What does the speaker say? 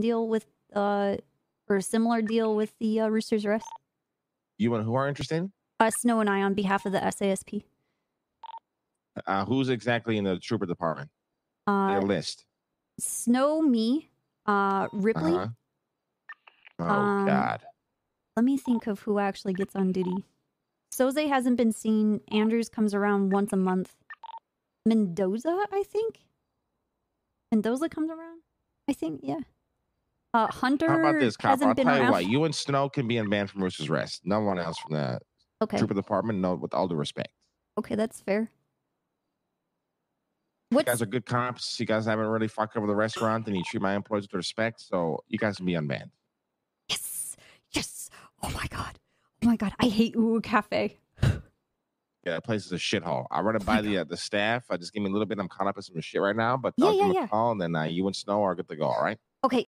same deal with uh or a similar deal with the uh, Roosters Rest. You and who are interested? Uh, Snow and I on behalf of the SASP. Uh, who's exactly in the trooper department? Uh, Their list. Snow, me, uh, Ripley. Uh-huh. Oh Um, God. Let me think of who actually gets on duty. Soze hasn't been seen. Andrews comes around once a month. Mendoza, I think. Mendoza comes around. I think, yeah. Uh, Hunter How about this, cop? hasn't I'll been tell you what. You and Snow can be in band from Roosters Rest. No one else from the Okay, trooper department. No, with all due respect. okay, that's fair. You guys are good cops. You guys haven't really fucked over the restaurant, and you treat my employees with respect. So you guys can be unbanned. yes, yes. Oh my god, oh my god, I hate UwU Cafe. Yeah, that place is a shithole. I run it by the uh, the staff. I just give me a little bit. I'm caught up in some shit right now, but Yeah, I'll give yeah, them a yeah. call, and then uh, you and Snow are good to go. All right. Okay,